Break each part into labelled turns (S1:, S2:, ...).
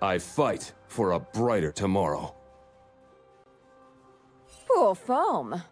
S1: I fight for a brighter tomorrow.
S2: Poor foam.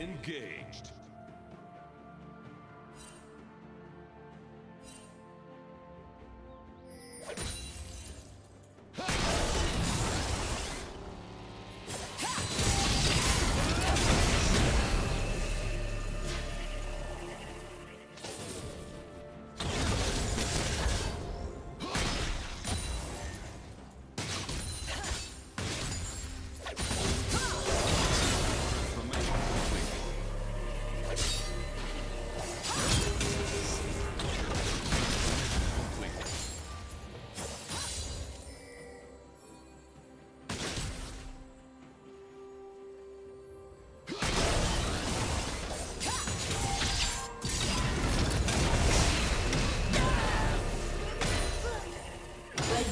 S3: Cannon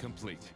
S4: Complete.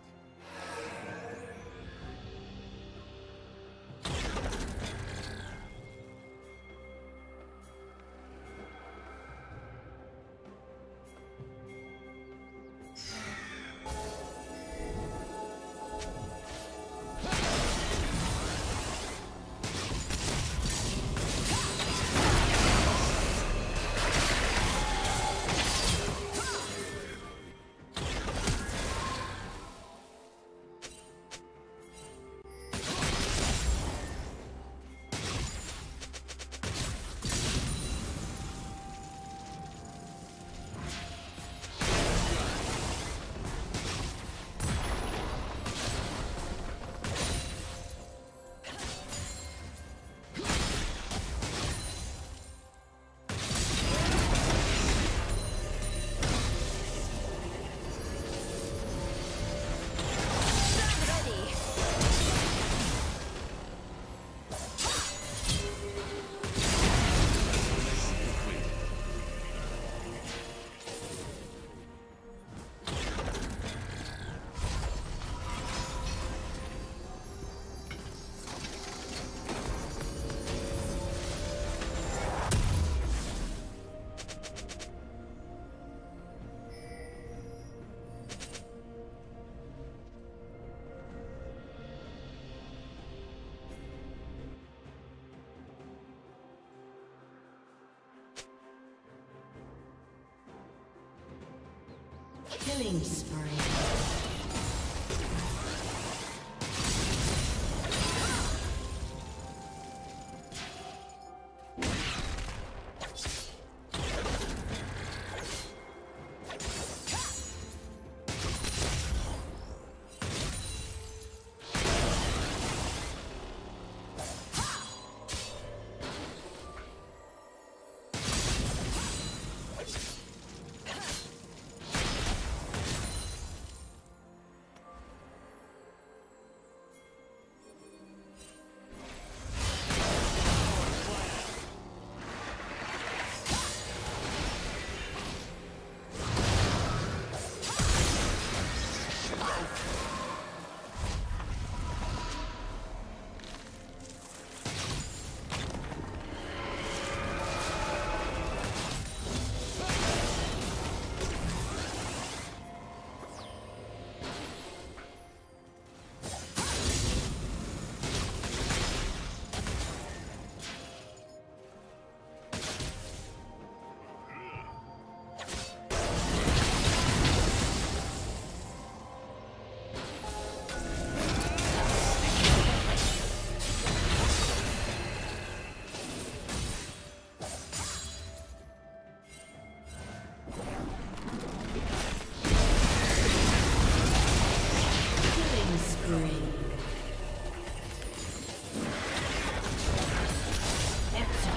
S2: Killing spree.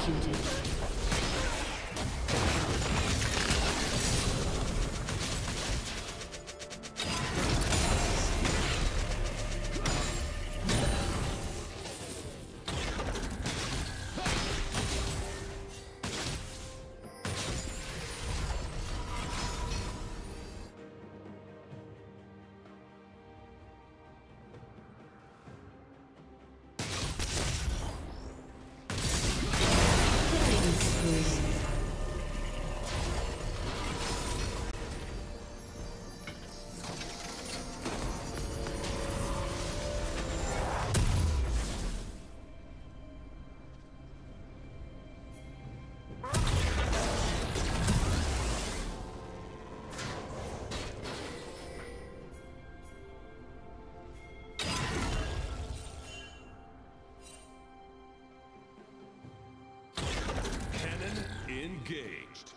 S2: executed. Engaged.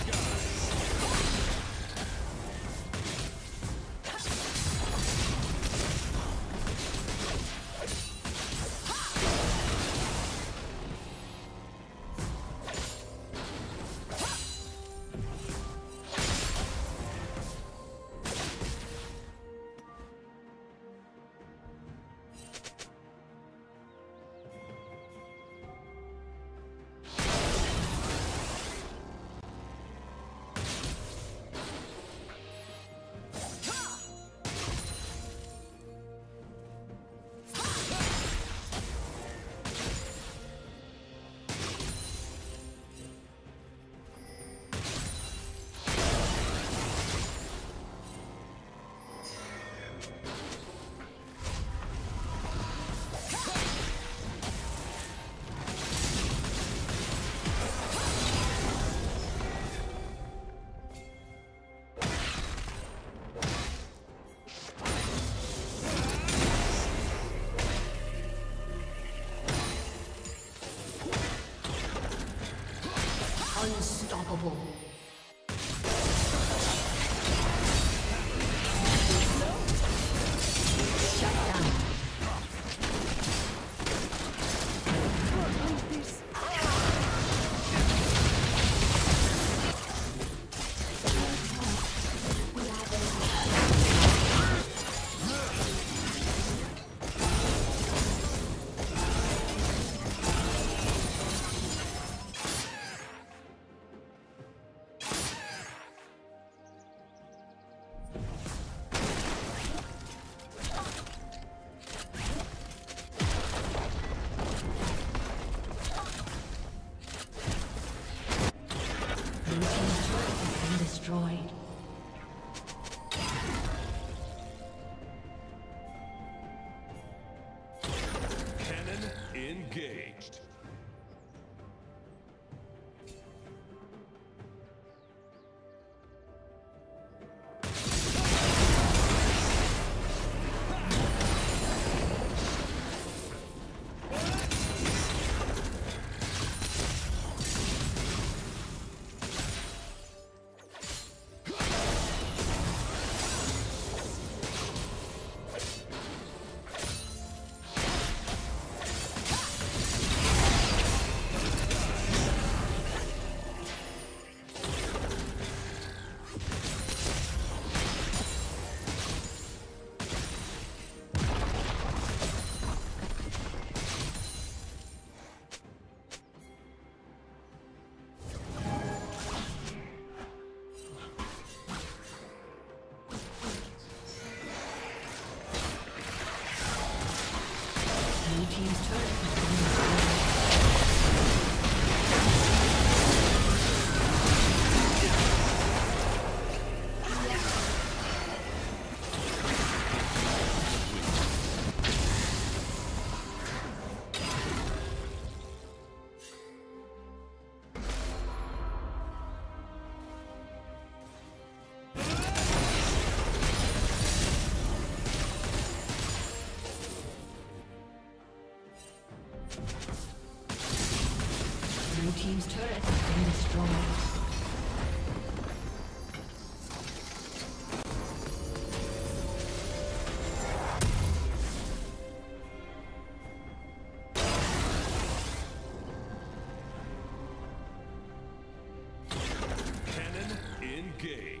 S2: Okay.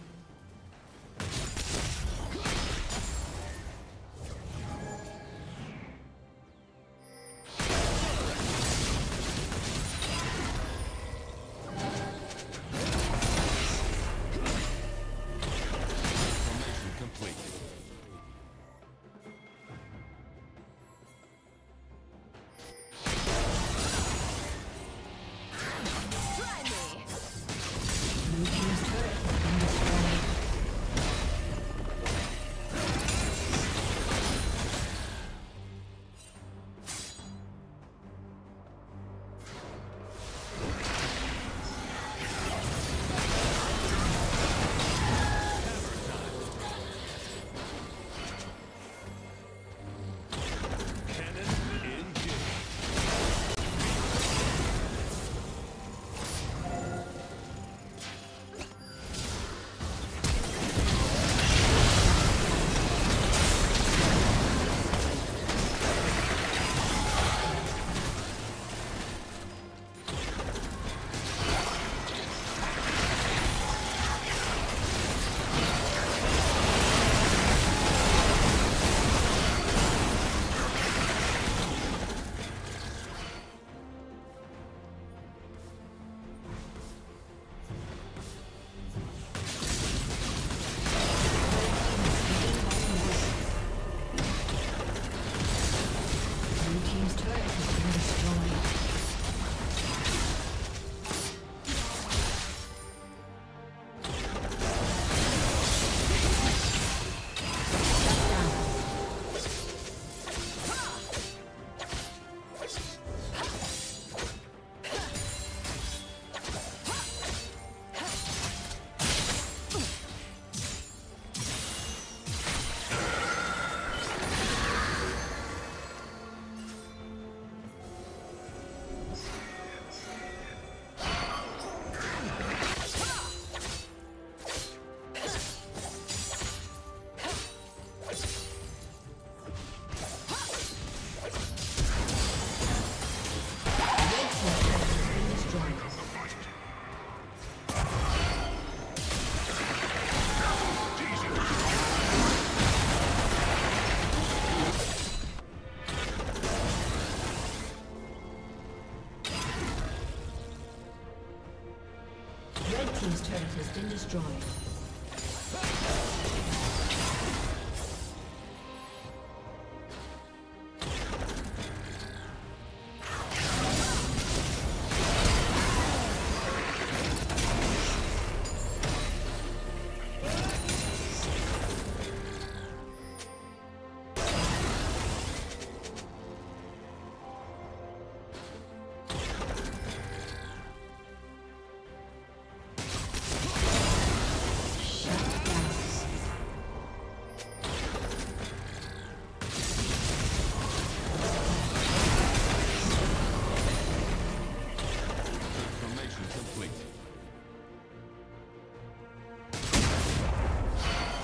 S2: destroyed.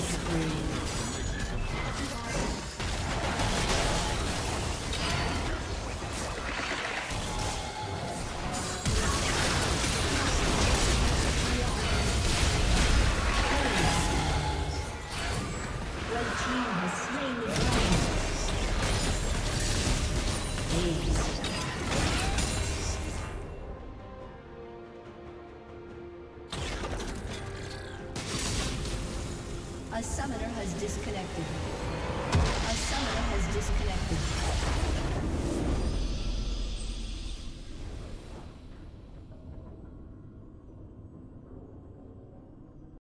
S2: summoner has